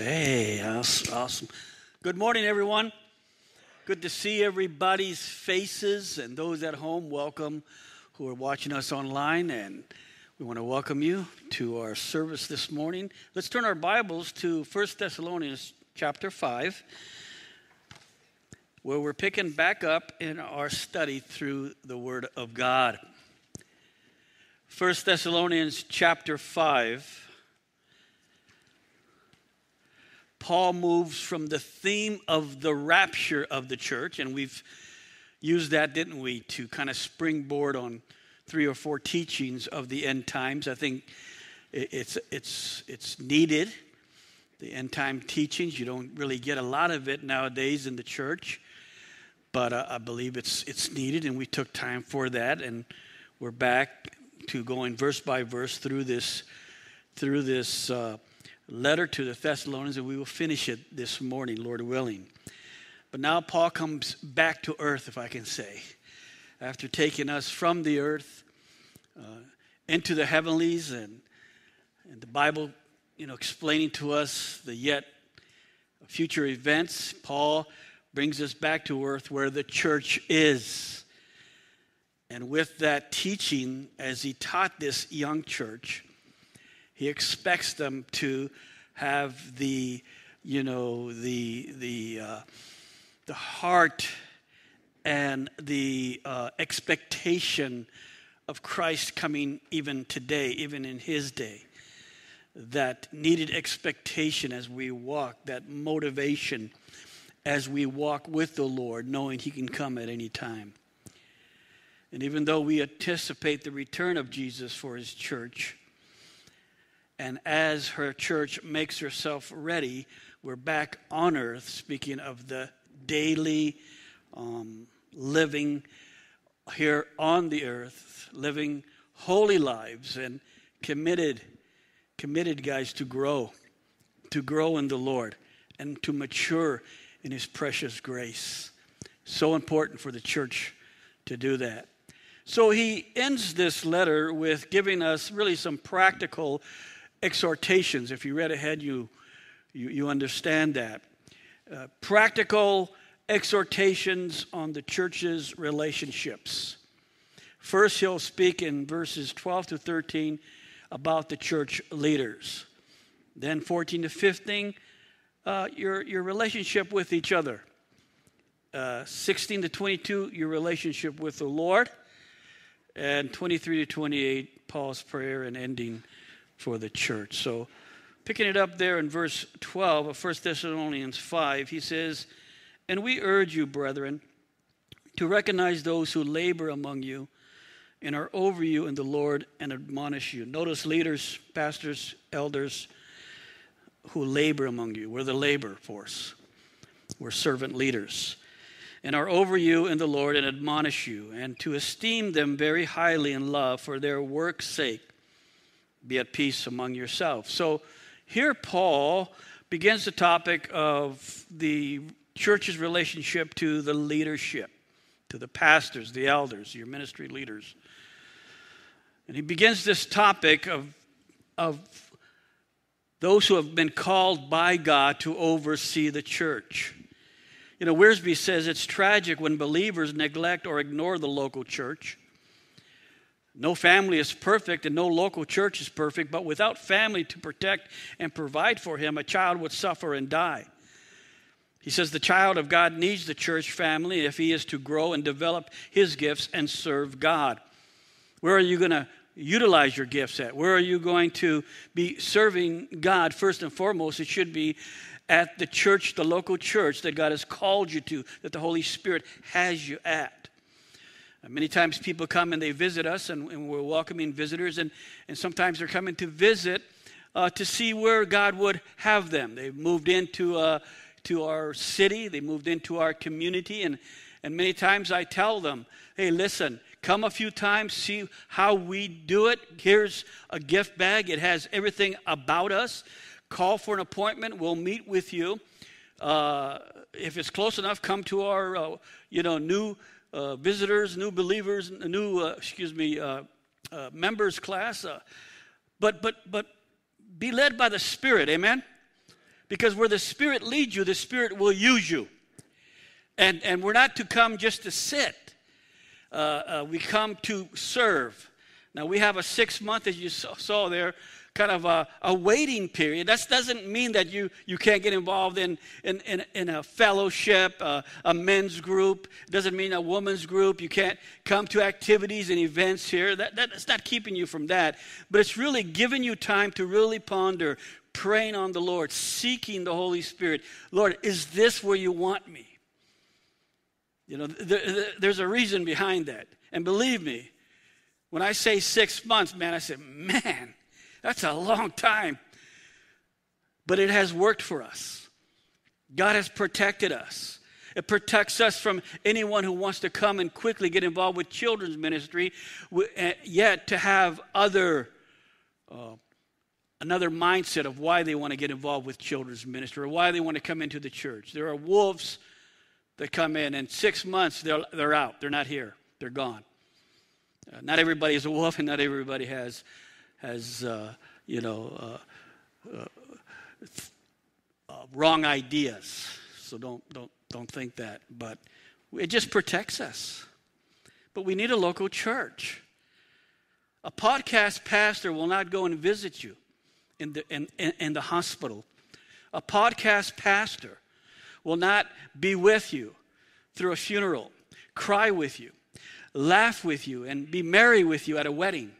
Hey, awesome. Good morning, everyone. Good to see everybody's faces and those at home. Welcome who are watching us online. And we want to welcome you to our service this morning. Let's turn our Bibles to 1 Thessalonians chapter 5, where we're picking back up in our study through the Word of God. 1 Thessalonians chapter 5 Paul moves from the theme of the rapture of the church, and we've used that, didn't we, to kind of springboard on three or four teachings of the end times. I think it's, it's, it's needed, the end time teachings. You don't really get a lot of it nowadays in the church, but uh, I believe it's, it's needed, and we took time for that, and we're back to going verse by verse through this, through this uh, letter to the Thessalonians, and we will finish it this morning, Lord willing. But now Paul comes back to earth, if I can say, after taking us from the earth uh, into the heavenlies, and, and the Bible, you know, explaining to us the yet future events. Paul brings us back to earth where the church is. And with that teaching, as he taught this young church, he expects them to have the, you know, the, the, uh, the heart and the uh, expectation of Christ coming even today, even in his day. That needed expectation as we walk, that motivation as we walk with the Lord, knowing he can come at any time. And even though we anticipate the return of Jesus for his church, and as her church makes herself ready, we're back on earth, speaking of the daily um, living here on the earth, living holy lives and committed, committed guys to grow, to grow in the Lord and to mature in His precious grace. So important for the church to do that. So he ends this letter with giving us really some practical exhortations. If you read ahead, you, you, you understand that. Uh, practical exhortations on the church's relationships. First, he'll speak in verses 12 to 13 about the church leaders. Then, 14 to 15, uh, your, your relationship with each other. Uh, 16 to 22, your relationship with the Lord. And 23 to 28, Paul's prayer and ending for the church. So, picking it up there in verse 12 of 1 Thessalonians 5, he says, And we urge you, brethren, to recognize those who labor among you and are over you in the Lord and admonish you. Notice leaders, pastors, elders who labor among you. We're the labor force, we're servant leaders. And are over you in the Lord and admonish you, and to esteem them very highly in love for their work's sake be at peace among yourselves. So here, Paul begins the topic of the church's relationship to the leadership, to the pastors, the elders, your ministry leaders. And he begins this topic of, of those who have been called by God to oversee the church. You know, Wiersbe says it's tragic when believers neglect or ignore the local church no family is perfect and no local church is perfect, but without family to protect and provide for him, a child would suffer and die. He says the child of God needs the church family if he is to grow and develop his gifts and serve God. Where are you going to utilize your gifts at? Where are you going to be serving God first and foremost? It should be at the church, the local church that God has called you to, that the Holy Spirit has you at. Many times people come and they visit us, and, and we're welcoming visitors, and, and sometimes they're coming to visit uh, to see where God would have them. They've moved into uh, to our city, they moved into our community, and, and many times I tell them, hey, listen, come a few times, see how we do it. Here's a gift bag, it has everything about us. Call for an appointment, we'll meet with you. Uh, if it's close enough, come to our uh, you know new uh, visitors, new believers, new, uh, excuse me, uh, uh members class. Uh, but, but, but be led by the Spirit, amen? Because where the Spirit leads you, the Spirit will use you. And, and we're not to come just to sit, we come to serve. Now, we have a six month, as you saw there, kind of a, a waiting period. That doesn't mean that you, you can't get involved in, in, in, in a fellowship, a men's group. It doesn't mean a woman's group. You can't come to activities and events here. That, that's not keeping you from that. But it's really giving you time to really ponder, praying on the Lord, seeking the Holy Spirit. Lord, is this where you want me? You know, there's a reason behind that. And believe me, when I say six months, man, I said, man, that's a long time. But it has worked for us. God has protected us. It protects us from anyone who wants to come and quickly get involved with children's ministry, eh, yet to have other, uh, another mindset of why they want to get involved with children's ministry or why they want to come into the church. There are wolves that come in, and six months they're, they're out. They're not here. They're gone. Uh, not everybody is a wolf, and not everybody has has, uh, you know, uh, uh, uh, wrong ideas. So don't, don't, don't think that. But it just protects us. But we need a local church. A podcast pastor will not go and visit you in the, in, in, in the hospital. A podcast pastor will not be with you through a funeral, cry with you, laugh with you, and be merry with you at a wedding.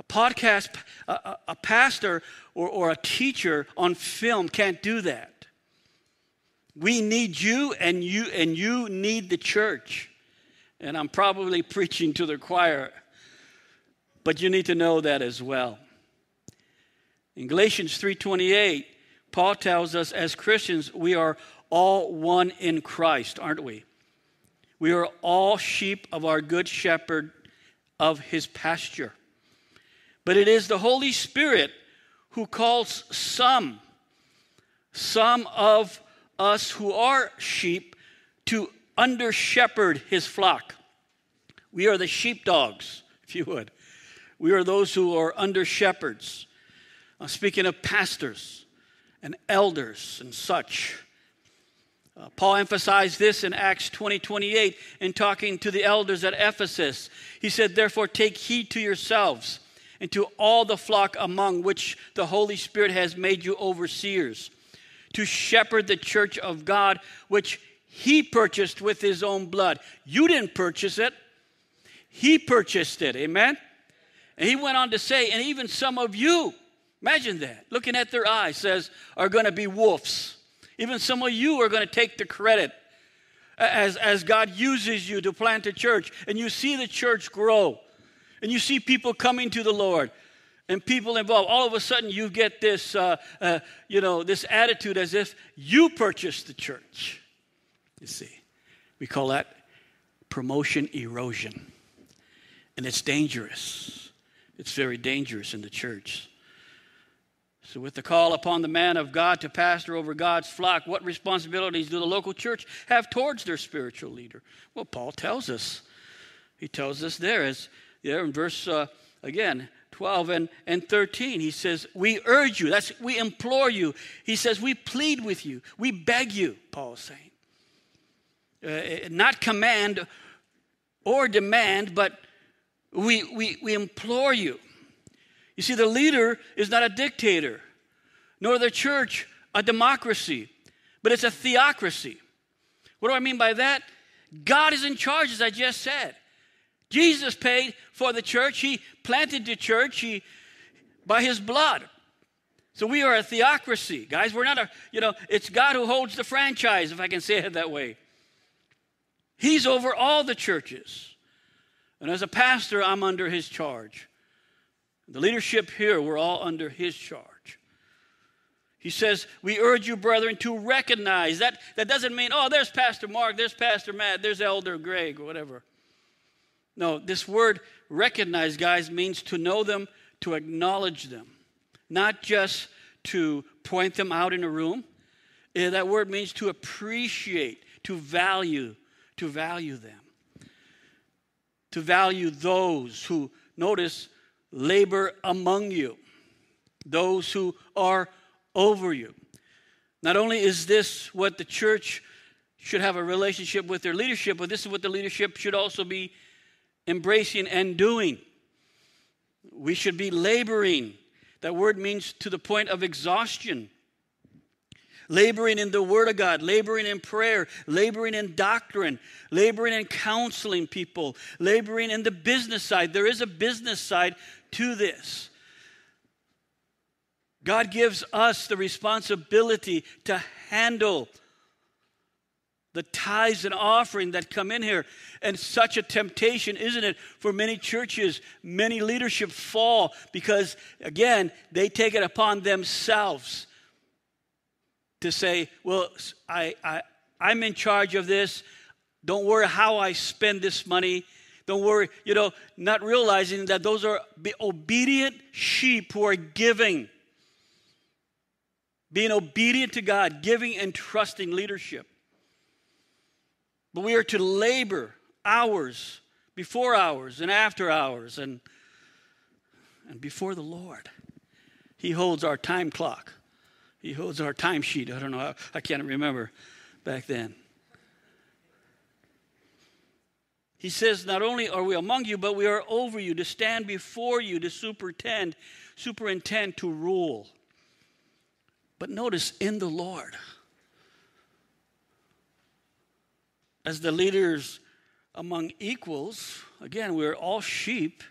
A podcast, a, a pastor or, or a teacher on film can't do that. We need you and you and you need the church. And I'm probably preaching to the choir, but you need to know that as well. In Galatians 3:28, Paul tells us as Christians we are all one in Christ, aren't we? We are all sheep of our good shepherd of his pasture. But it is the Holy Spirit who calls some, some of us who are sheep, to under shepherd his flock. We are the sheepdogs, if you would. We are those who are under shepherds. Uh, speaking of pastors and elders and such. Uh, Paul emphasized this in Acts 20 28 in talking to the elders at Ephesus. He said, Therefore, take heed to yourselves and to all the flock among which the Holy Spirit has made you overseers, to shepherd the church of God, which He purchased with His own blood. You didn't purchase it, He purchased it. Amen? And He went on to say, and even some of you, imagine that, looking at their eyes, says, are going to be wolves. Even some of you are going to take the credit as, as God uses you to plant a church and you see the church grow and you see people coming to the Lord and people involved, all of a sudden you get this, uh, uh, you know, this attitude as if you purchased the church. You see, we call that promotion erosion, and it's dangerous. It's very dangerous in the church. So, with the call upon the man of God to pastor over God's flock, what responsibilities do the local church have towards their spiritual leader? Well, Paul tells us. He tells us there as there in verse, uh, again, 12 and, and 13. He says, We urge you, that's we implore you. He says, We plead with you, we beg you, Paul is saying. Uh, eh, not command or demand, but we, we, we implore you. You see, the leader is not a dictator, nor the church a democracy, but it's a theocracy. What do I mean by that? God is in charge, as I just said. Jesus paid for the church. He planted the church he, by his blood. So we are a theocracy, guys. We're not a, you know, it's God who holds the franchise, if I can say it that way. He's over all the churches. And as a pastor, I'm under his charge. The leadership here, we're all under his charge. He says, We urge you, brethren, to recognize. That, that doesn't mean, oh, there's Pastor Mark, there's Pastor Matt, there's Elder Greg, or whatever. No, this word recognize, guys, means to know them, to acknowledge them, not just to point them out in a room. Eh, that word means to appreciate, to value, to value them. To value those who, notice, labor among you, those who are over you, Not only is this what the church should have a relationship with their leadership, but this is what the leadership should also be embracing and doing. We should be laboring. That word means to the point of exhaustion. Laboring in the Word of God, laboring in prayer, laboring in doctrine, laboring in counseling people, laboring in the business side. There is a business side to this. God gives us the responsibility to handle the tithes and offering that come in here. And such a temptation, isn't it, for many churches, many leadership fall because, again, they take it upon themselves to say, well, I, I, I'm in charge of this. Don't worry how I spend this money. Don't worry, you know, not realizing that those are obedient sheep who are giving being obedient to God, giving and trusting leadership. But we are to labor hours, before hours, and after hours, and, and before the Lord. He holds our time clock. He holds our time sheet. I don't know. I can't remember back then. He says, Not only are we among you, but we are over you, to stand before you, to superintend, superintend, to rule. But notice, in the Lord. As the leaders among equals, again, we're all sheep.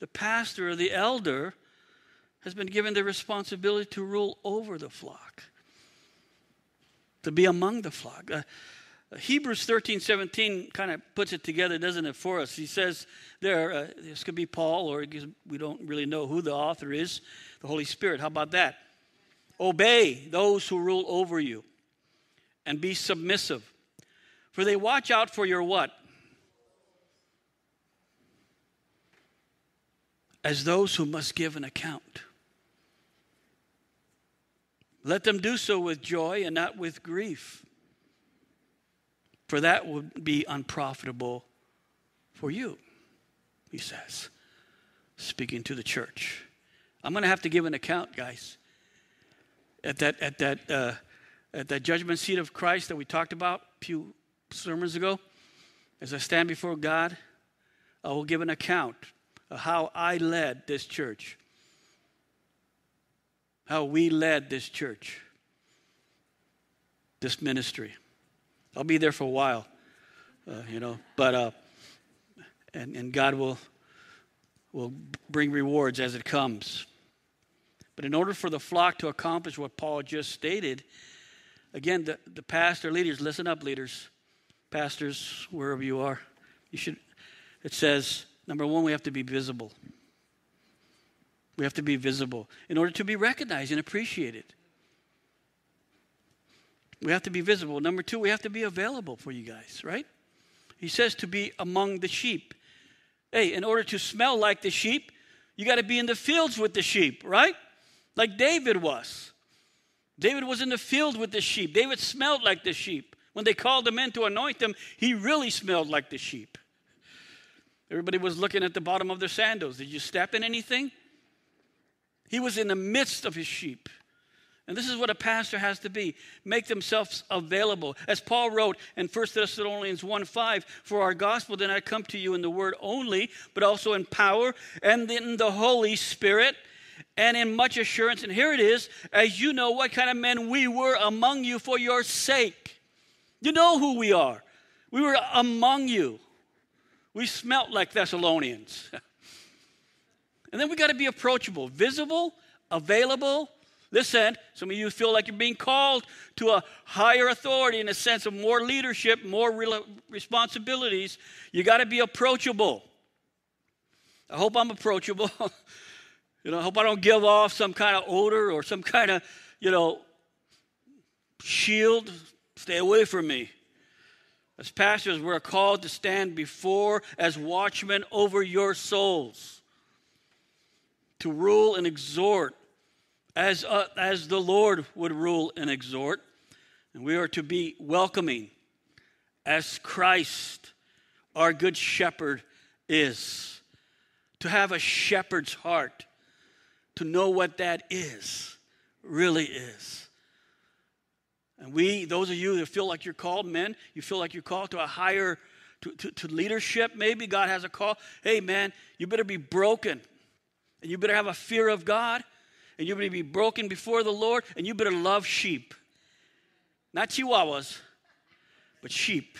The pastor or the elder has been given the responsibility to rule over the flock, to be among the flock. Uh, Hebrews 13, 17 kind of puts it together, doesn't it, for us? He says there, uh, this could be Paul, or we don't really know who the author is, the Holy Spirit. How about that? Obey those who rule over you and be submissive. For they watch out for your what? As those who must give an account. Let them do so with joy and not with grief, for that would be unprofitable for you, he says, speaking to the church. I'm going to have to give an account, guys at that, at that, uh, at that judgment seat of Christ that we talked about a few sermons ago, as I stand before God, I will give an account of how I led this church, how we led this church, this ministry. I'll be there for a while, uh, you know, but uh, and and God will will bring rewards as it comes. But in order for the flock to accomplish what Paul just stated, again, the, the pastor leaders, listen up, leaders, pastors, wherever you are, you should, it says, number one, we have to be visible. We have to be visible in order to be recognized and appreciated. We have to be visible. Number two, we have to be available for you guys, right? He says to be among the sheep. Hey, in order to smell like the sheep, you got to be in the fields with the sheep, right? like David was. David was in the field with the sheep. David smelled like the sheep. When they called him in to anoint him, he really smelled like the sheep. Everybody was looking at the bottom of their sandals. Did you step in anything? He was in the midst of his sheep. And this is what a pastor has to be make themselves available. As Paul wrote in 1 Thessalonians 1 5, for our gospel did not come to you in the word only, but also in power and in the Holy Spirit and in much assurance. And here it is, as you know what kind of men we were among you for your sake. You know who we are. We were among you. We smelt like Thessalonians. and then we got to be approachable, visible, available. Listen, some of you feel like you're being called to a higher authority in a sense of more leadership, more re- responsibilities. You got to be approachable. I hope I'm approachable. You know, I hope I don't give off some kind of odor or some kind of, you know, shield. Stay away from me. As pastors, we're called to stand before as watchmen over your souls, to rule and exhort as, uh, as the Lord would rule and exhort. And we are to be welcoming as Christ, our good shepherd, is. To have a shepherd's heart to know what that is, really is. And we, those of you that feel like you're called, men, you feel like you're called to a higher, to, to, to leadership, maybe God has a call. Hey, man, you better be broken. And you better have a fear of God. And you better be broken before the Lord. And you better love sheep. Not chihuahuas, but sheep.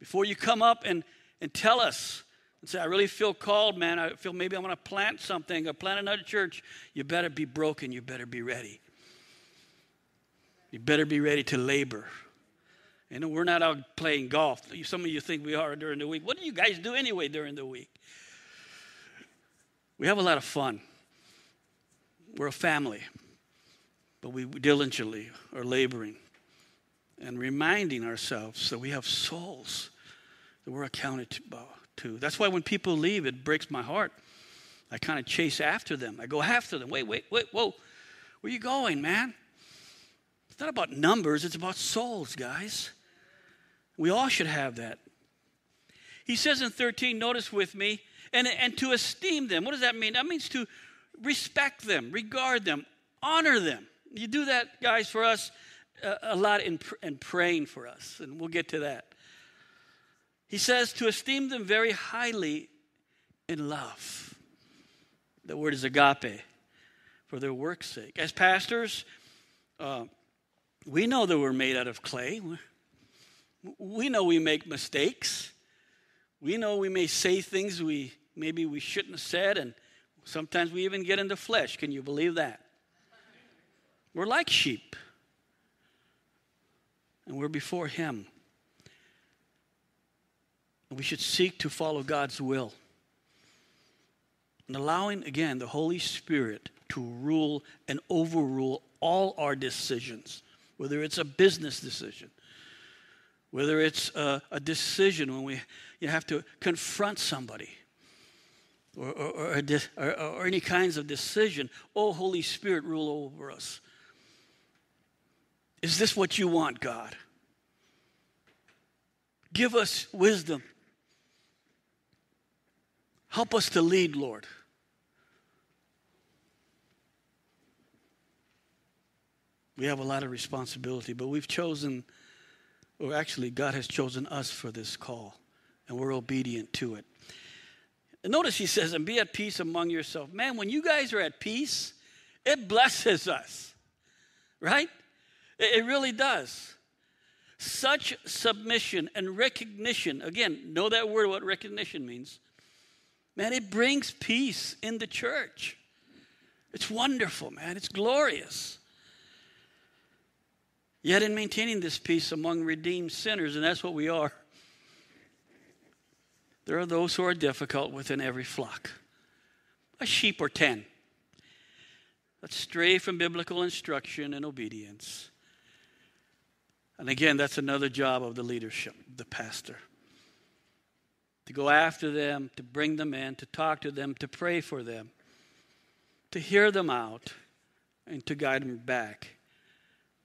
Before you come up and, and tell us and say, I really feel called, man. I feel maybe I want to plant something or plant another church. You better be broken. You better be ready. You better be ready to labor. You know, we're not out playing golf. Some of you think we are during the week. What do you guys do anyway during the week? We have a lot of fun. We're a family, but we diligently are laboring and reminding ourselves that we have souls that we're accounted to. Uh, That's why when people leave, it breaks my heart. I kind of chase after them. I go after them. Wait, wait, wait, whoa. Where are you going, man? It's not about numbers, it's about souls, guys. We all should have that. He says in 13, notice with me, and, and to esteem them. What does that mean? That means to respect them, regard them, honor them. You do that, guys, for us a, uh, a lot in, in praying for us, and we'll get to that. He says to esteem them very highly in love. The word is agape, for their work's sake. As pastors, uh, we know that we're made out of clay. We know we make mistakes. We know we may say things we maybe we shouldn't have said, and sometimes we even get into flesh. Can you believe that? We're like sheep, and we're before Him. And we should seek to follow God's will. And allowing, again, the Holy Spirit to rule and overrule all our decisions whether it's a business decision, whether it's a, a decision when we you have to confront somebody, or, or, or, or, any kinds of decision. Oh, Holy Spirit, rule over us. Is this what you want, God? Give us wisdom. Help us to lead, Lord. We have a lot of responsibility, but we've chosen, or actually, God has chosen us for this call, and we're obedient to it. And notice he says, and be at peace among yourself. Man, when you guys are at peace, it blesses us, right? It, really does. Such submission and recognition, again, know that word, what recognition means. Man, it brings peace in the church. It's wonderful, man. It's glorious. Yet in maintaining this peace among redeemed sinners, and that's what we are, there are those who are difficult within every flock. A sheep or ten that stray from biblical instruction and obedience. And again, that's another job of the leadership, the pastor. To go after them, to bring them in, to talk to them, to pray for them, to hear them out, and to guide them back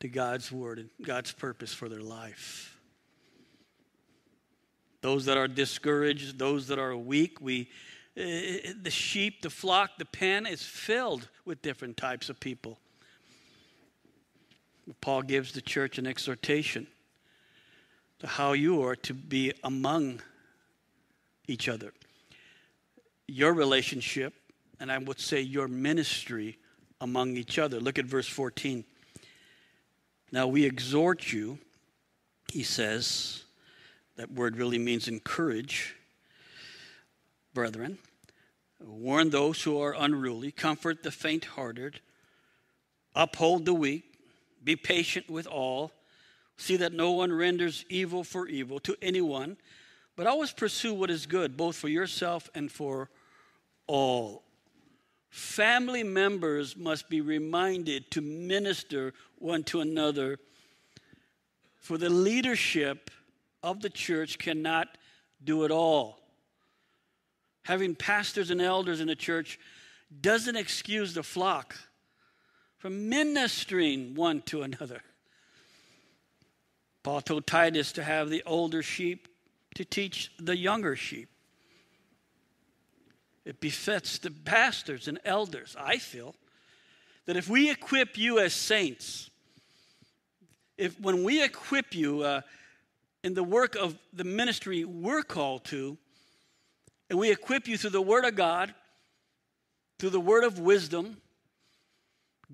to God's word and God's purpose for their life. Those that are discouraged, those that are weak, we uh, the sheep, the flock, the pen is filled with different types of people. Paul gives the church an exhortation to how you are to be among each other. Your relationship, and I would say your ministry among each other. Look at verse 14. Now we exhort you, he says, that word really means encourage, brethren. Warn those who are unruly, comfort the faint hearted, uphold the weak, be patient with all. See that no one renders evil for evil to anyone, but always pursue what is good, both for yourself and for all. Family members must be reminded to minister one to another, for the leadership of the church cannot do it all. Having pastors and elders in the church doesn't excuse the flock from ministering one to another. Paul told Titus to have the older sheep to teach the younger sheep. It befits the pastors and elders, I feel, that if we equip you as saints, if when we equip you uh, in the work of the ministry we're called to, and we equip you through the Word of God, through the word of wisdom,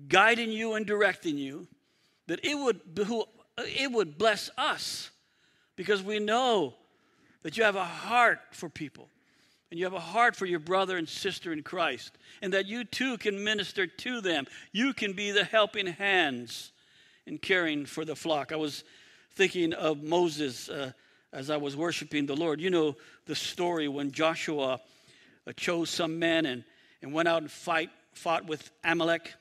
guiding you and directing you, that it would, it would bless us because we know that you have a heart for people and you have a heart for your brother and sister in Christ, and that you too can minister to them. You can be the helping hands in caring for the flock. I was thinking of Moses uh, as I was worshiping the Lord. You know the story when Joshua uh, chose some men and, and went out and fight, fought with Amalek.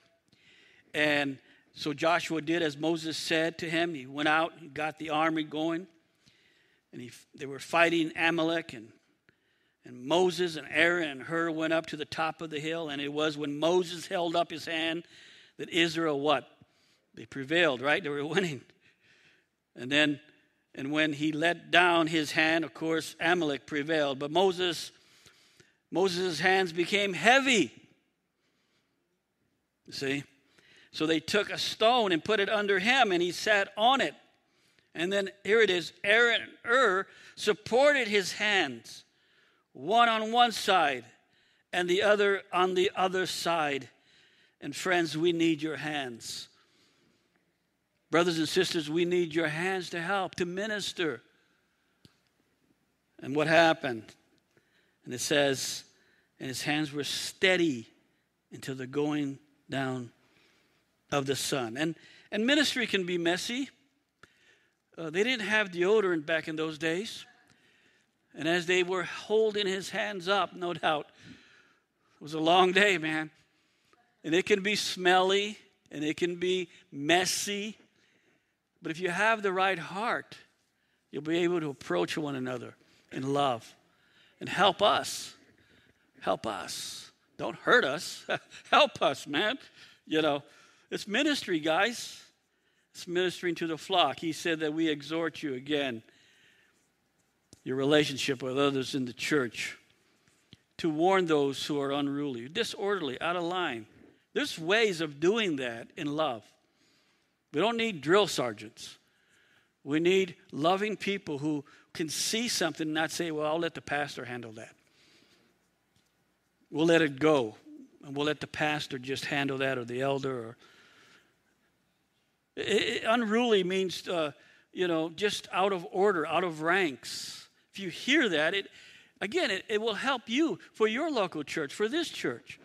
And so Joshua did as Moses said to him. He went out, he got the army going, and he, they were fighting Amalek. And and Moses and Aaron and Hur went up to the top of the hill, and it was when Moses held up his hand that Israel what? They prevailed, right? They were winning. And then, and when he let down his hand, of course, Amalek prevailed. But Moses, Moses' hands became heavy. You see? So they took a stone and put it under him, and he sat on it. And then here it is Aaron and Hur supported his hands one on one side and the other on the other side. And friends, we need your hands. Brothers and sisters, we need your hands to help, to minister. And what happened? And it says, and his hands were steady until the going down of the sun. And, and ministry can be messy. Uh, they didn't have deodorant back in those days. And as they were holding his hands up, no doubt, it was a long day, man. And it can be smelly and it can be messy. But if you have the right heart, you'll be able to approach one another in love and help us. Help us. Don't hurt us. help us, man. You know, it's ministry, guys. It's ministering to the flock. He said that we exhort you again your relationship with others in the church, to warn those who are unruly, disorderly, out of line. There's ways of doing that in love. We don't need drill sergeants. We need loving people who can see something and not say, well, I'll let the pastor handle that. We'll let it go. And we'll let the pastor just handle that or the elder. Or... It, it, unruly means, uh, you know, just out of order, out of ranks. If you hear that, it again, it, it will help you for your local church, for this church.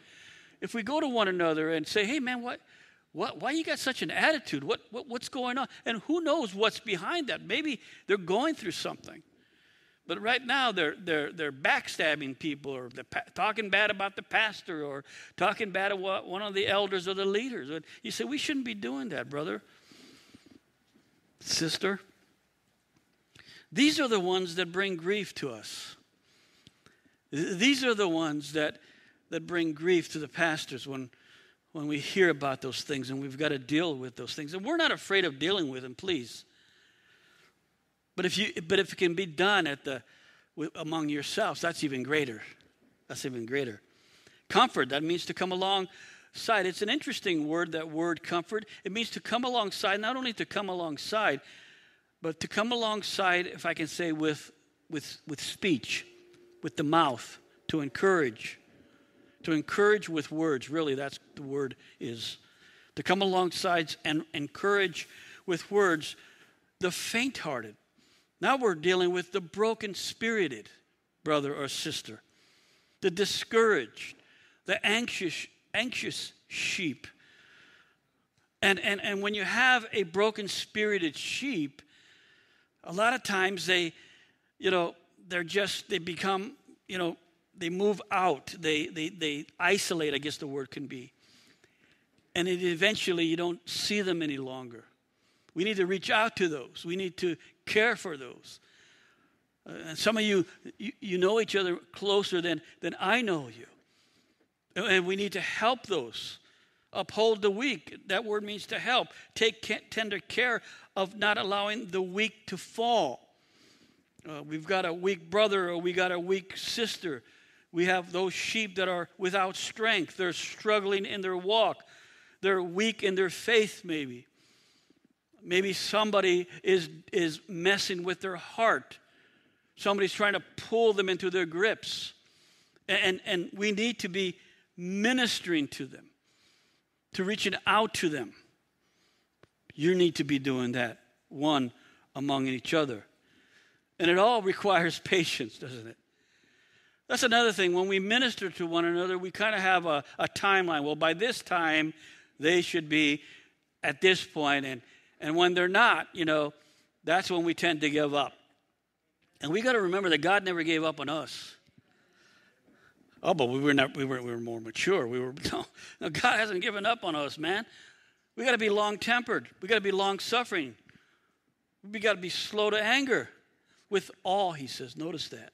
If we go to one another and say, hey, man, what, what, why you got such an attitude? What, what, what's going on? And who knows what's behind that? Maybe they're going through something. But right now, they're, they're, they're backstabbing people or pa- talking bad about the pastor or talking bad about one of the elders or the leaders. You say, we shouldn't be doing that, brother, sister. These are the ones that bring grief to us. These are the ones that, that bring grief to the pastors when, when we hear about those things and we've got to deal with those things. And we're not afraid of dealing with them, please. But if, you, but if it can be done at the, among yourselves, that's even greater. That's even greater. Comfort, that means to come alongside. It's an interesting word, that word comfort. It means to come alongside, not only to come alongside, but to come alongside, if I can say, with, with, with speech, with the mouth, to encourage, to encourage with words. Really, that's the word is. To come alongside and encourage with words the faint hearted. Now we're dealing with the broken spirited brother or sister, the discouraged, the anxious, anxious sheep. And, and, and when you have a broken spirited sheep, a lot of times they, you know, they're just, they become, you know, they move out. They, they, they isolate, I guess the word can be. And it eventually you don't see them any longer. We need to reach out to those. We need to care for those. Uh, and some of you, you, you know each other closer than, than I know you. And we need to help those. Uphold the weak. That word means to help. Take tender care of not allowing the weak to fall. Uh, we've got a weak brother or we got a weak sister. We have those sheep that are without strength. They're struggling in their walk. They're weak in their faith, maybe. Maybe somebody is, is messing with their heart. Somebody's trying to pull them into their grips. And, and we need to be ministering to them, to reaching out to them. You need to be doing that, one among each other. And it all requires patience, doesn't it? That's another thing. When we minister to one another, we kind of have a, a timeline. Well, by this time, they should be at this point, and and when they're not, you know, that's when we tend to give up. And we got to remember that God never gave up on us. Oh, but we were not, we were we were more mature. We were no, no God hasn't given up on us, man. We got to be long tempered. We got to be long suffering. We got to be slow to anger. With all, he says. Notice that.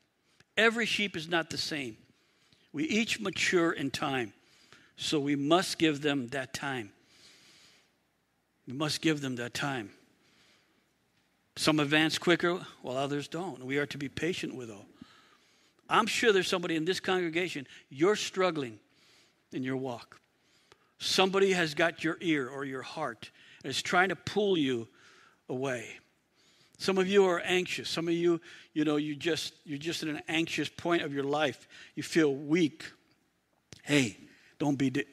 Every sheep is not the same. We each mature in time. So we must give them that time. We must give them that time. Some advance quicker while others don't. We are to be patient with all. I'm sure there's somebody in this congregation, you're struggling in your walk. Somebody has got your ear or your heart and is trying to pull you away. Some of you are anxious. Some of you, you know, you just you're just in an anxious point of your life. You feel weak. Hey, don't be di-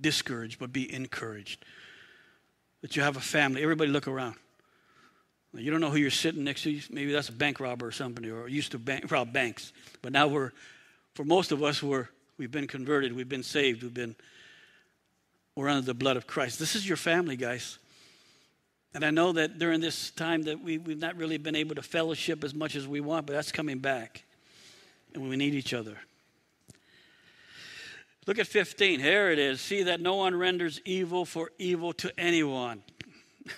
discouraged, but be encouraged that you have a family. Everybody look around. You don't know who you're sitting next to. Maybe that's a bank robber or somebody, or used to bank, rob banks. But now we're, for most of us, we're, we've been converted, we've been saved, we've been, we're under the blood of Christ. This is your family, guys. And I know that during this time that we, we've not really been able to fellowship as much as we want, but that's coming back. And we need each other. Look at 15. Here it is. See that no one renders evil for evil to anyone.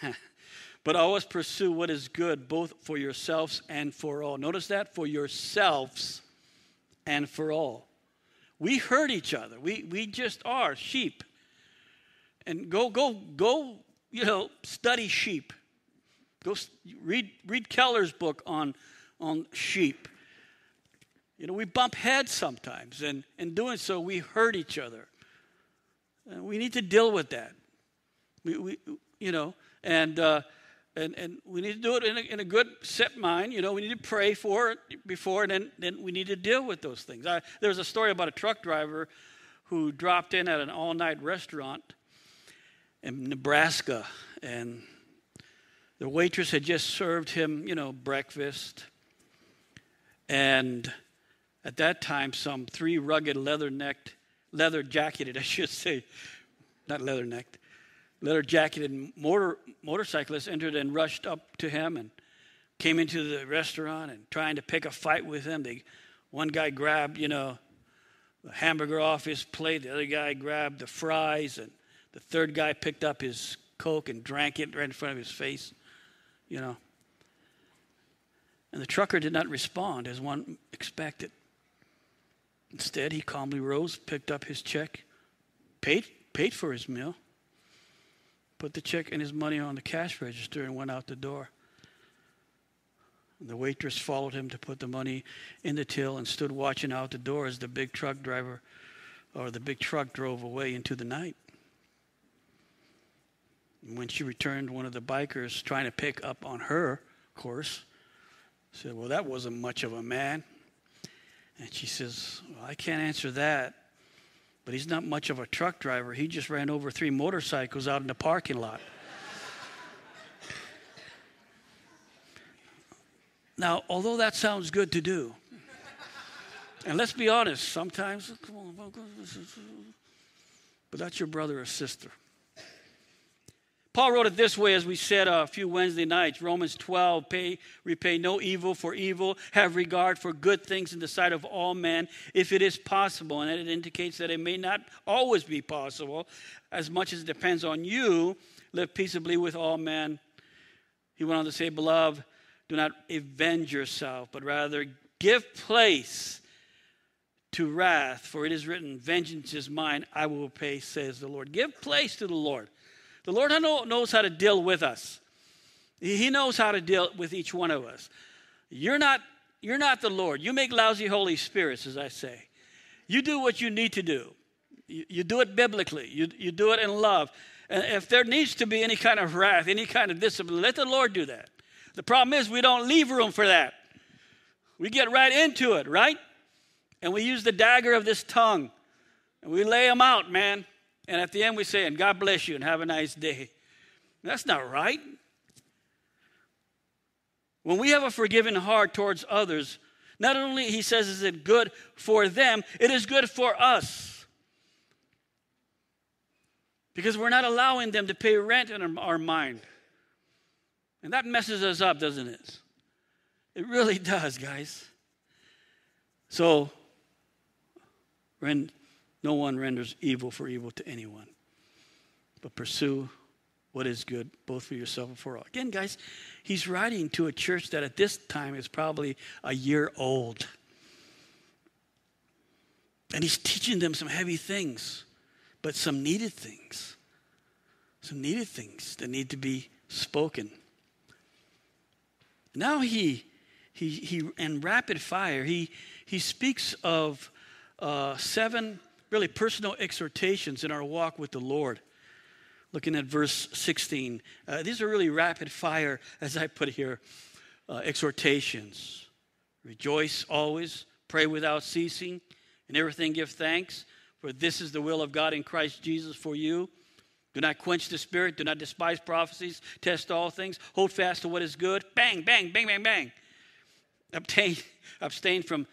but always pursue what is good, both for yourselves and for all. Notice that for yourselves and for all. We hurt each other. We, we just are sheep. And go, go, go, you know, study sheep. Go read, read Keller's book on, on sheep. You know, we bump heads sometimes, and in doing so, we hurt each other. And we need to deal with that. We, we you know, and, uh, and, and we need to do it in a, in a good set mind. You know, we need to pray for it before, and then, then we need to deal with those things. I, was a story about a truck driver who dropped in at an all night restaurant in Nebraska, and the waitress had just served him, you know, breakfast. And at that time, some three rugged leather necked, leather jacketed, I should say, not leather necked, leather jacketed motor, motorcyclists entered and rushed up to him and came into the restaurant and trying to pick a fight with him. They, one guy grabbed, you know, the hamburger off his plate, the other guy grabbed the fries, and the third guy picked up his Coke and drank it right in front of his face, you know. And the trucker did not respond as one expected. Instead, he calmly rose, picked up his check, paid, paid for his meal, put the check and his money on the cash register, and went out the door. The waitress followed him to put the money in the till and stood watching out the door as the big truck driver or the big truck drove away into the night. And when she returned, one of the bikers trying to pick up on her of course said, Well, that wasn't much of a man. And she says, well, I can't answer that. But he's not much of a truck driver. He just ran over three motorcycles out in the parking lot. now, although that sounds good to do, and let's be honest, sometimes, but that's your brother or sister. Paul wrote it this way, as we said uh, a few Wednesday nights Romans 12, pay, repay no evil for evil, have regard for good things in the sight of all men, if it is possible. And it indicates that it may not always be possible, as much as it depends on you. Live peaceably with all men. He went on to say, Beloved, do not avenge yourself, but rather give place to wrath, for it is written, Vengeance is mine, I will pay, says the Lord. Give place to the Lord. The Lord knows how to deal with us. He knows how to deal with each one of us. You're not, you're not the Lord. You make lousy Holy Spirits, as I say. You do what you need to do. You, you do it biblically, you, you do it in love. And if there needs to be any kind of wrath, any kind of discipline, let the Lord do that. The problem is we don't leave room for that. We get right into it, right? And we use the dagger of this tongue. And we lay them out, man. And at the end we say, and God bless you and have a nice day. That's not right. When we have a forgiving heart towards others, not only, he says, is it good for them, it is good for us. Because we're not allowing them to pay rent in our mind. And that messes us up, doesn't it? It really does, guys. So, no one renders evil for evil to anyone, but pursue what is good, both for yourself and for all. Again, guys, he's writing to a church that at this time is probably a year old. And he's teaching them some heavy things, but some needed things. Some needed things that need to be spoken. Now he, he, he in rapid fire, he, he speaks of uh, seven really personal exhortations in our walk with the Lord looking at verse 16. Uh, these are really rapid fire, as I put here, uh, exhortations. Rejoice always, pray without ceasing, and everything give thanks, for this is the will of God in Christ Jesus for you. Do not quench the spirit, do not despise prophecies, test all things, hold fast to what is good. Bang, bang, bang, bang, bang. Obtain, abstain from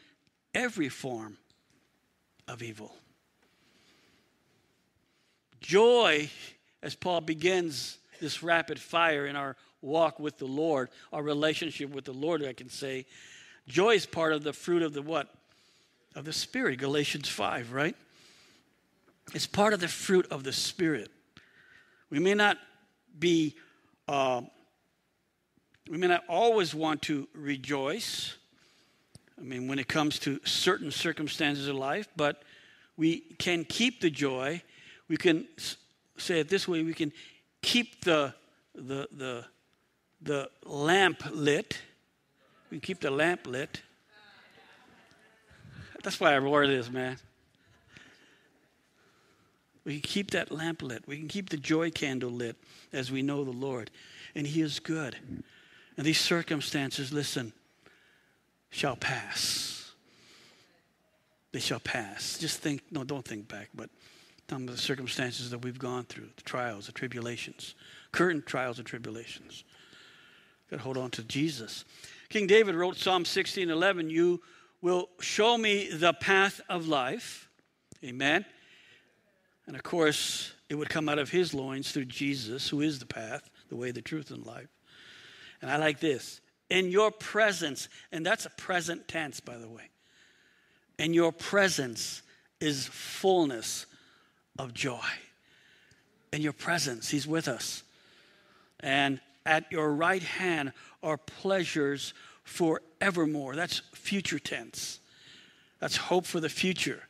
every form of evil. Joy as Paul begins this rapid fire in our walk with the Lord, our relationship with the Lord, I can say, joy is part of the fruit of the what? Of the Spirit, Galatians 5, right? It's part of the fruit of the Spirit. We may not be, uh, we may not always want to rejoice. I mean, when it comes to certain circumstances of life, but we can keep the joy. We can say it this way we can keep the, the, the, the lamp lit. We keep the lamp lit. That's why I wore this, man. We can keep that lamp lit. We can keep the joy candle lit as we know the Lord. And He is good. And these circumstances, listen, shall pass. They shall pass. Just think, no, don't think back, but some of the circumstances that we've gone through, the trials, the tribulations, current trials and tribulations. Got to hold on to Jesus. King David wrote Psalm 16 11, You will show me the path of life. Amen. And of course, it would come out of his loins through Jesus, who is the path, the way, the truth, and life. And I like this in your presence, and that's a present tense, by the way. In your presence is fullness of joy. In your presence, He's with us. And at your right hand are pleasures forevermore. That's future tense. That's hope for the future.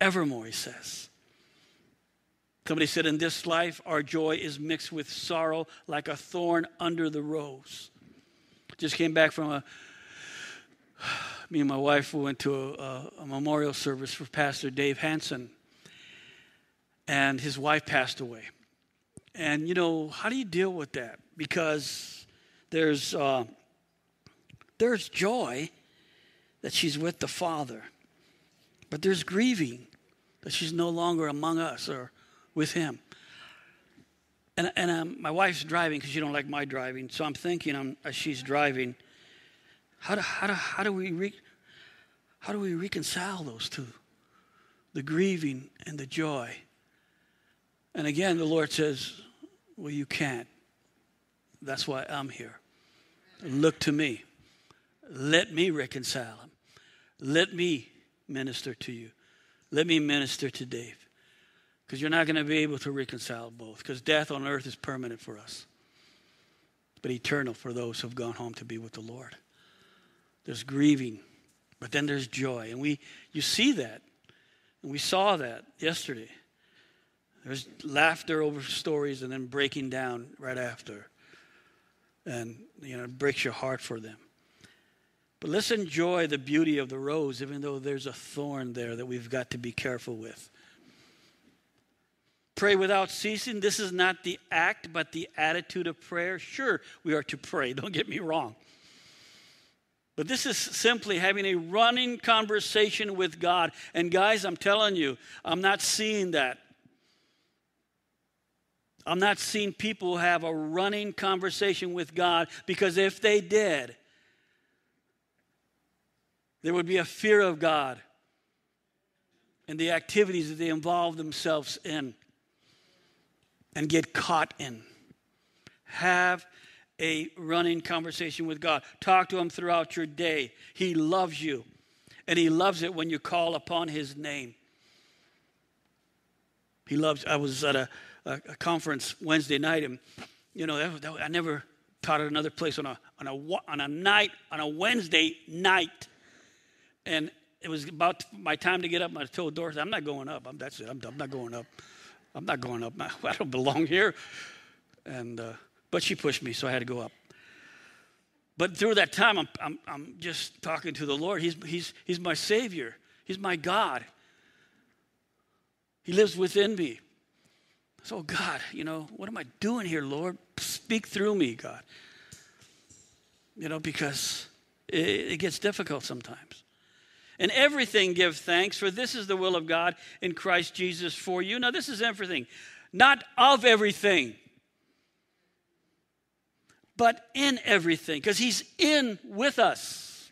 Evermore, he says. Somebody said, In this life, our joy is mixed with sorrow like a thorn under the rose. Just came back from a, me and my wife went to a, a, memorial service for Pastor Dave Hanson and his wife passed away. And, you know, how do you deal with that? Because there's, uh, there's joy that she's with the Father, but there's grieving that she's no longer among us or with Him. And, and um, my wife's driving because she don't like my driving, so I'm thinking um, as she's driving, how do, how do, how do we re- how do we reconcile those two? The grieving and the joy. And again, the Lord says, Well, you can't. That's why I'm here. Look to me. Let me reconcile him. Let me minister to you. Let me minister to Dave. Because you're not going to be able to reconcile both. Because death on earth is permanent for us, but eternal for those who've gone home to be with the Lord. There's grieving, but then there's joy. And we you see that. And we saw that yesterday. There's laughter over stories and then breaking down right after. And, you know, it breaks your heart for them. But let's enjoy the beauty of the rose, even though there's a thorn there that we've got to be careful with. Pray without ceasing. This is not the act, but the attitude of prayer. Sure, we are to pray, don't get me wrong. But this is simply having a running conversation with God. And guys, I'm telling you, I'm not seeing that. I'm not seeing people have a running conversation with God because if they did, there would be a fear of God and the activities that they involve themselves in and get caught in. Have a running conversation with God. Talk to Him throughout your day. He loves you, and He loves it when you call upon His name. He loves. I was at a, a, a conference Wednesday night, and you know, that, that, I never taught at another place on a on a on a night on a Wednesday night, and it was about my time to get up. I told Doris, "I'm not going up. I'm, that's it. I'm, I'm not going up. I'm not going up. I don't belong here." And uh, but she pushed me, so I had to go up. But through that time, I'm, I'm, I'm just talking to the Lord. He's, he's, he's my Savior, He's my God. He lives within me. So, God, you know, what am I doing here, Lord? Speak through me, God. You know, because it, it gets difficult sometimes. And everything give thanks, for this is the will of God in Christ Jesus for you. Now, this is everything, not of everything but in everything, because He's in with us.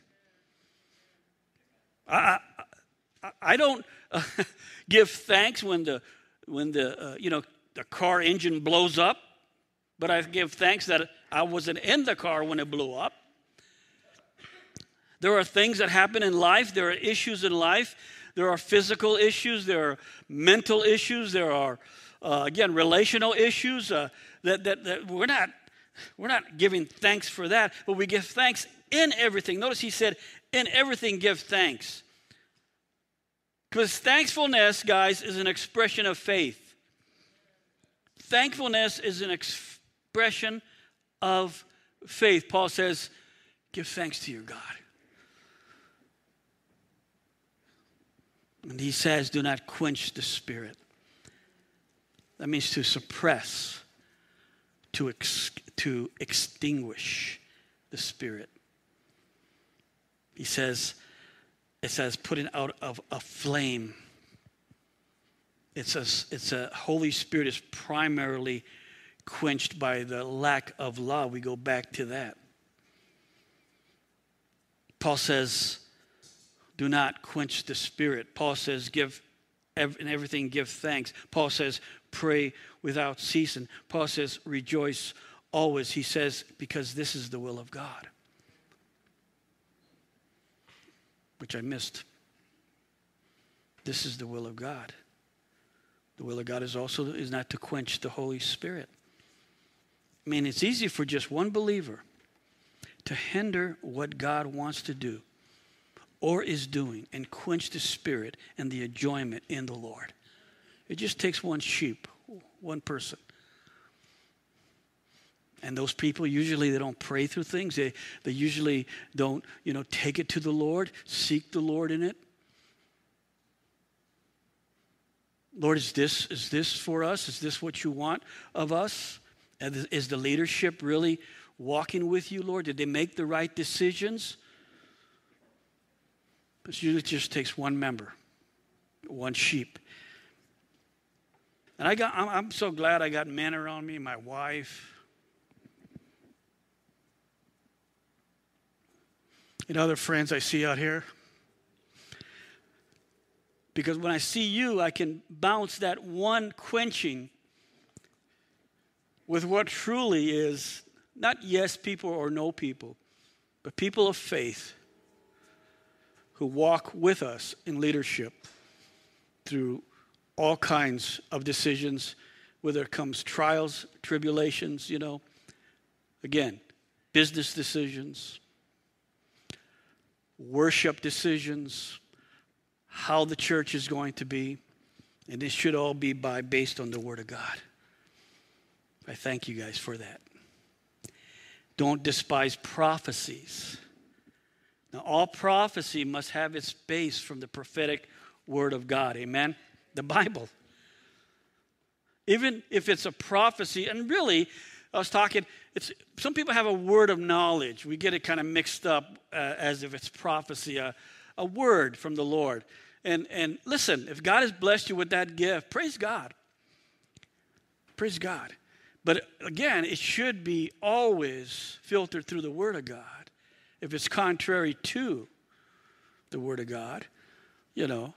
I, I, I don't uh, give thanks when the when the uh, you know the car engine blows up, but I give thanks that I wasn't in the car when it blew up. There are things that happen in life. There are issues in life. There are physical issues. There are mental issues. There are, uh, again, relational issues uh, that, that, that we're not we're not giving thanks for that, but we give thanks in everything. Notice he said, in everything give thanks. Because thankfulness, guys, is an expression of faith. Thankfulness is an expression of faith. Paul says, give thanks to your God. And he says, do not quench the spirit. That means to suppress, to, ex- to extinguish the spirit. He says, it says putting out of a flame. It says it's a Holy Spirit is primarily quenched by the lack of love. We go back to that. Paul says, do not quench the spirit. Paul says, give in everything give thanks. Paul says, pray without ceasing. Paul says, rejoice always. He says, because this is the will of God, which I missed. This is the will of God. The will of God is also is not to quench the Holy Spirit. I mean, it's easy for just one believer to hinder what God wants to do or is doing and quench the spirit and the enjoyment in the Lord. It just takes one sheep, one person. And those people usually they don't pray through things. They they usually don't, you know, take it to the Lord, seek the Lord in it. Lord, is this is this for us? Is this what you want of us? Is the leadership really walking with you, Lord? Did they make the right decisions? It usually just takes one member, one sheep. And I got, I'm so glad I got men around me, my wife. And other friends I see out here. Because when I see you, I can bounce that one quenching with what truly is not yes people or no people, but people of faith who walk with us in leadership through all kinds of decisions, whether it comes trials, tribulations, you know, again, business decisions, worship decisions, how the church is going to be, and this should all be by based on the Word of God. I thank you guys for that. Don't despise prophecies. Now, all prophecy must have its base from the prophetic Word of God. Amen? The Bible. Even if it's a prophecy, and really, I was talking, it's, some people have a word of knowledge. We get it kind of mixed up uh, as if it's prophecy, a, a word from the Lord. And, and listen, if God has blessed you with that gift, praise God. Praise God. But again, it should be always filtered through the Word of God. If it's contrary to the Word of God, you know,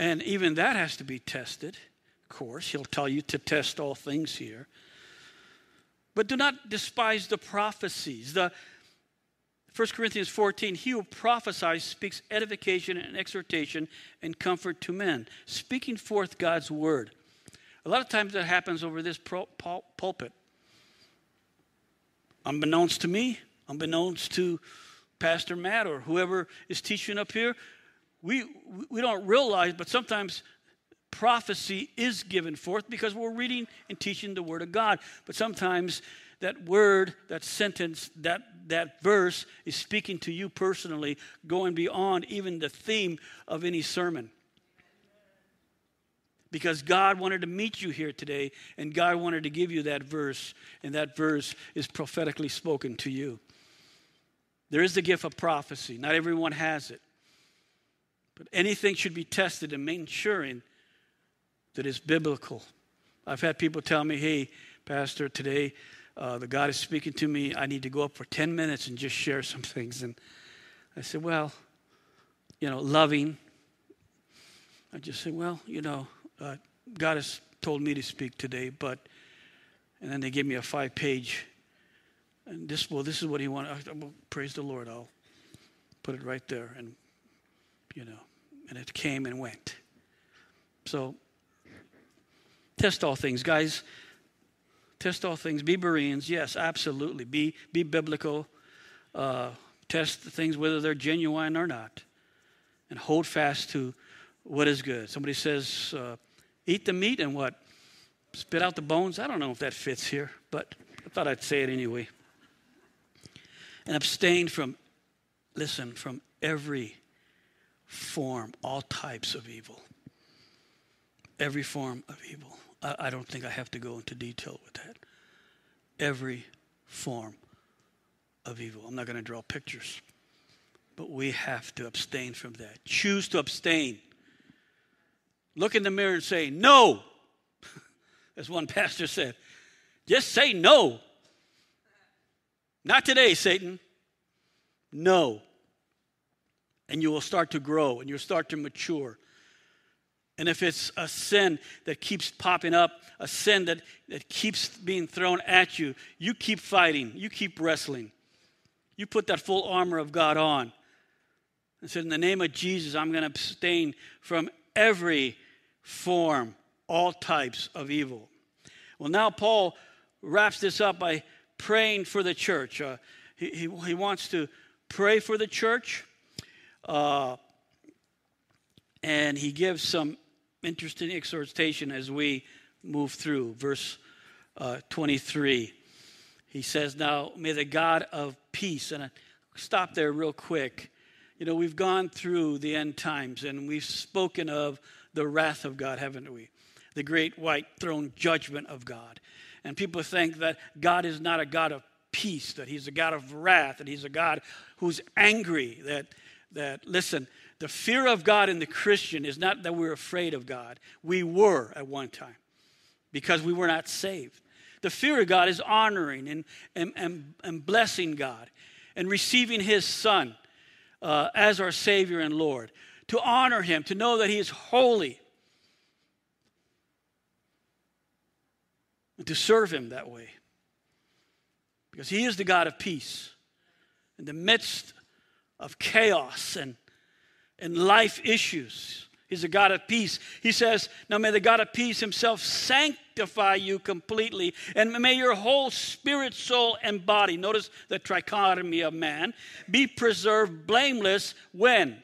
and even that has to be tested, of course. He'll tell you to test all things here. But do not despise the prophecies. The 1 Corinthians 14, he who prophesies speaks edification and exhortation and comfort to men, speaking forth God's word. A lot of times that happens over this pulpit. Unbeknownst to me, unbeknownst to Pastor Matt or whoever is teaching up here, we, we don't realize, but sometimes prophecy is given forth because we're reading and teaching the Word of God. But sometimes that word, that sentence, that, that verse is speaking to you personally, going beyond even the theme of any sermon because God wanted to meet you here today and God wanted to give you that verse, and that verse is prophetically spoken to you. There is the gift of prophecy, not everyone has it. But anything should be tested and ensuring that it's biblical. I've had people tell me, hey, Pastor, today uh, the God is speaking to me. I need to go up for 10 minutes and just share some things. And I said, well, you know, loving. I just said, well, you know, uh, God has told me to speak today, but, and then they gave me a five page, and this, well, this is what he wanted. I, well, praise the Lord, I'll put it right there. And, you know, and it came and went. So, test all things, guys. Test all things. Be Bereans, yes, absolutely. Be, be biblical. Uh, test the things whether they're genuine or not. And hold fast to what is good. Somebody says, uh, eat the meat and what? Spit out the bones? I don't know if that fits here, but I thought I'd say it anyway. And abstain from, listen, from every form, all types of evil. Every form of evil. I, I don't think I have to go into detail with that. Every form of evil. I'm not going to draw pictures, but we have to abstain from that. Choose to abstain. Look in the mirror and say, No. As one pastor said, just say no. Not today, Satan. No. And you will start to grow and you'll start to mature. And if it's a sin that keeps popping up, a sin that, that keeps being thrown at you, you keep fighting, you keep wrestling. You put that full armor of God on. And said, In the name of Jesus, I'm going to abstain from every form, all types of evil. Well, now Paul wraps this up by praying for the church. Uh, he, he, he, wants to pray for the church, uh, and he gives some interesting exhortation as we move through. Verse uh, 23. He says, Now may the God of peace, and I stop there real quick. You know, we've gone through the end times and we've spoken of the wrath of God, haven't we? The great white throne judgment of God. And people think that God is not a God of peace, that He's a God of wrath, that He's a God who's angry, that, that listen, the fear of God in the Christian is not that we're afraid of God. We were at one time because we were not saved. The fear of God is honoring and, and, and, and blessing God and receiving His Son uh, as our Savior and Lord to honor him, to know that he is holy, and to serve him that way. Because he is the God of peace. In the midst of chaos and, and life issues, he's a God of peace. He says, Now may the God of peace himself sanctify you completely, and may your whole spirit, soul, and body, notice the trichotomy of man, be preserved blameless when?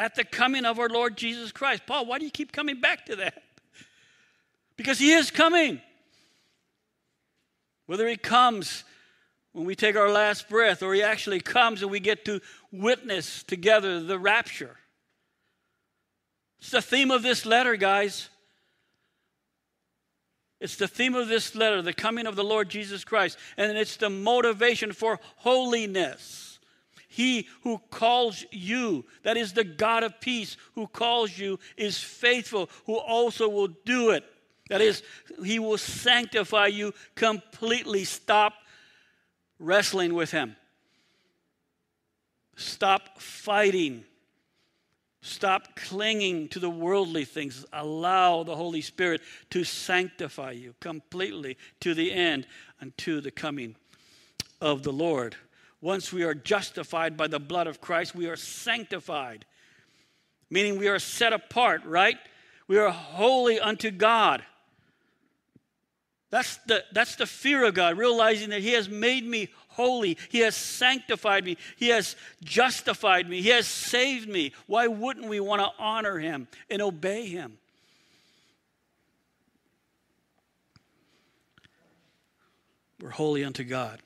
at the coming of our Lord Jesus Christ. Paul, why do you keep coming back to that? Because he is coming. Whether he comes when we take our last breath or he actually comes and we get to witness together the rapture. It's the theme of this letter, guys. It's the theme of this letter, the coming of the Lord Jesus Christ. And it's the motivation for holiness. He who calls you, that is the God of peace, who calls you, is faithful, who also will do it. That is, he will sanctify you completely. Stop wrestling with him. Stop fighting Stop clinging to the worldly things. Allow the Holy Spirit to sanctify you completely to the end unto the coming of the Lord. Once we are justified by the blood of Christ, we are sanctified, meaning we are set apart, right? We are holy unto God. That's the, that's the fear of God, realizing that He has made me holy. He has sanctified me. He has justified me. He has saved me. Why wouldn't we want to honor Him and obey Him? We're holy unto God.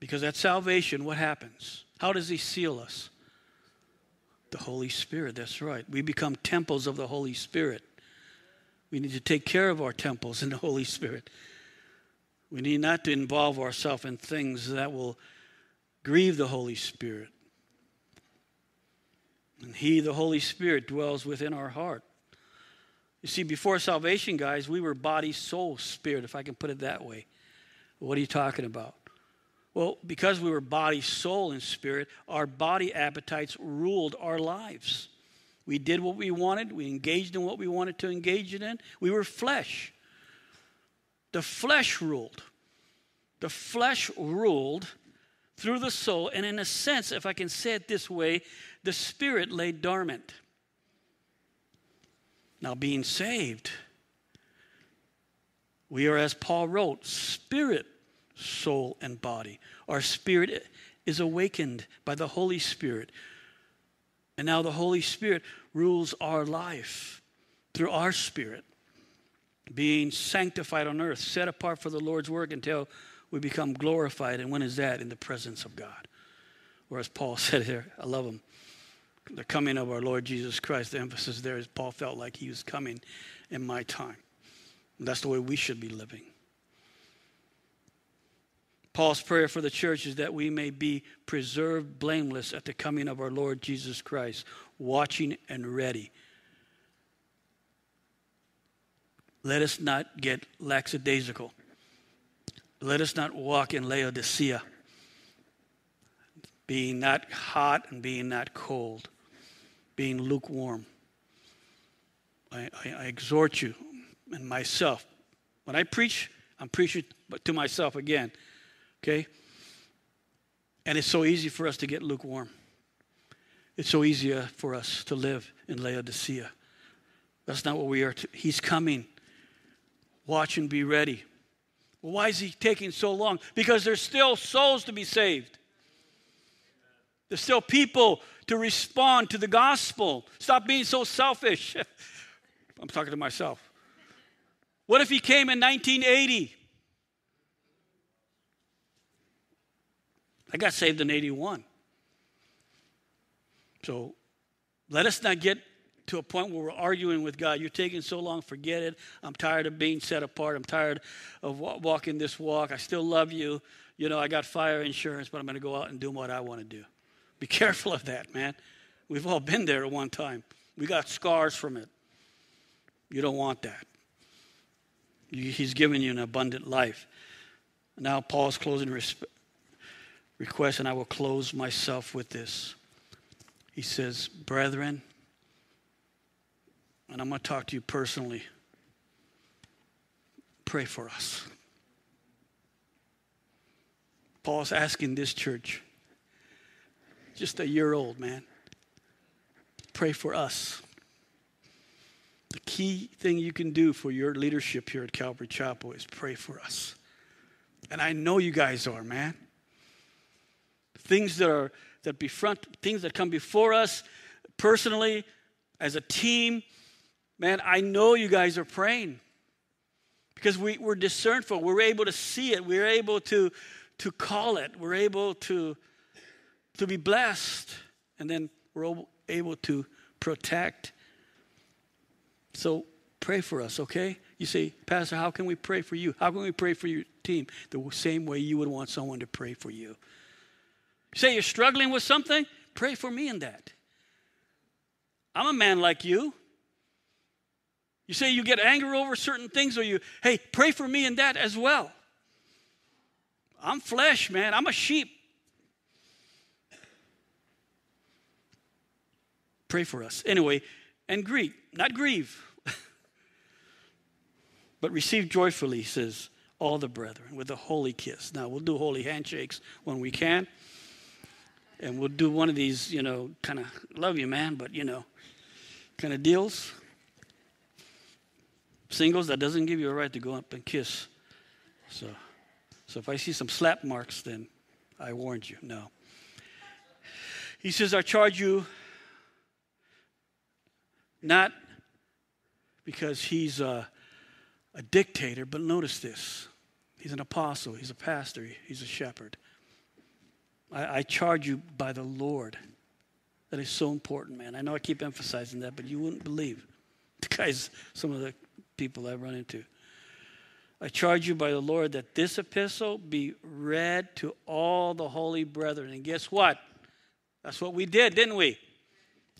Because at salvation, what happens? How does He seal us? The Holy Spirit, that's right. We become temples of the Holy Spirit. We need to take care of our temples in the Holy Spirit. We need not to involve ourselves in things that will grieve the Holy Spirit. And He, the Holy Spirit, dwells within our heart. You see, before salvation, guys, we were body, soul, spirit, if I can put it that way. What are you talking about? Well, because we were body, soul, and spirit, our body appetites ruled our lives. We did what we wanted. We engaged in what we wanted to engage in. We were flesh. The flesh ruled. The flesh ruled through the soul. And in a sense, if I can say it this way, the spirit lay dormant. Now, being saved, we are, as Paul wrote, spirit, soul, and body. Our spirit is awakened by the Holy Spirit. And now the Holy Spirit rules our life through our spirit, being sanctified on earth, set apart for the Lord's work until we become glorified. And when is that? In the presence of God. Whereas Paul said here, I love him, the coming of our Lord Jesus Christ, the emphasis there is Paul felt like he was coming in my time. And that's the way we should be living. Paul's prayer for the church is that we may be preserved blameless at the coming of our Lord Jesus Christ, watching and ready. Let us not get lackadaisical. Let us not walk in Laodicea, being not hot and being not cold, being lukewarm. I, I, I exhort you and myself. When I preach, I'm preaching to myself again. Okay? And it's so easy for us to get lukewarm. It's so easy uh, for us to live in Laodicea. That's not what we are. To. He's coming. Watch and be ready. Well, why is he taking so long? Because there's still souls to be saved. There's still people to respond to the gospel. Stop being so selfish. I'm talking to myself. What if he came in 1980? I got saved in 81. So let us not get to a point where we're arguing with God. You're taking so long, forget it. I'm tired of being set apart. I'm tired of walking this walk. I still love you. You know, I got fire insurance, but I'm going to go out and do what I want to do. Be careful of that, man. We've all been there at one time. We got scars from it. You don't want that. He's given you an abundant life. Now, Paul's closing request, and I will close myself with this. He says, Brethren, and I'm going to talk to you personally, pray for us. Paul's asking this church, just a year old, man, pray for us. The key thing you can do for your leadership here at Calvary Chapel is pray for us. And I know you guys are, man things that are that befront things that come before us personally as a team. Man i know you guys are praying because we, we're discernful. We're able to see it. We're able to to call it. We're able to to be blessed. And then we're able to protect. So pray for us okay? You say, Pastor, how can we pray for you? How can we pray for your team? The same way you would want someone to pray for you. Say you're struggling with something? Pray for me in that. I'm a man like you. You say you get anger over certain things, or you, hey, pray for me in that as well. I'm flesh, man. I'm a sheep. Pray for us. Anyway, and grieve, not grieve, but receive joyfully, says all the brethren, with a holy kiss. Now, we'll do holy handshakes when we can. And we'll do one of these, you know, kind of love you, man, but, you know, kind of deals. Singles, that doesn't give you a right to go up and kiss. So, so if I see some slap marks, then I warned you. No. He says, I charge you not because he's a, a dictator, but notice this. He's an apostle, he's a pastor, he's a shepherd. I, I charge you by the Lord. That is so important, man. I know I keep emphasizing that, but you wouldn't believe the guys, some of the people I've run into. I charge you by the Lord that this epistle be read to all the holy brethren. And guess what? That's what we did, didn't we?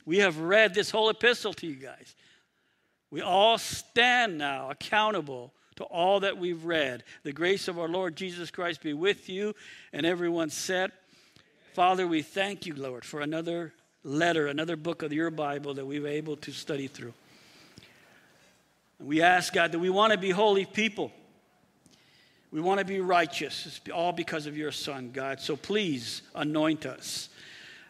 We have read this whole epistle to you guys. We all stand now accountable to all that we've read. The grace of our Lord Jesus Christ be with you. And everyone said, Father, we thank you, Lord, for another letter, another book of your Bible that we were able to study through. We ask, God, that we want to be holy people. We want to be righteous. It's all because of your Son, God. So please anoint us.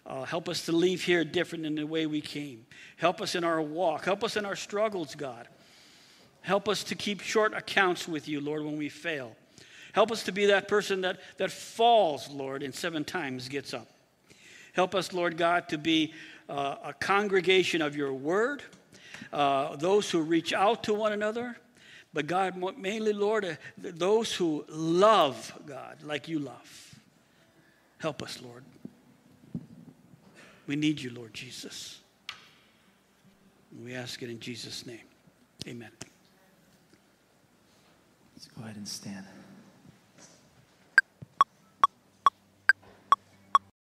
Uh, help us to leave here different than the way we came. Help us in our walk. Help us in our struggles, God. Help us to keep short accounts with you, Lord, when we fail. Help us to be that person that, that falls, Lord, and seven times gets up. Help us, Lord God, to be uh, a congregation of your word, uh, those who reach out to one another, but God, mainly, Lord, uh, those who love God like you love. Help us, Lord. We need you, Lord Jesus. We ask it in Jesus' name. Amen. Let's go ahead and stand.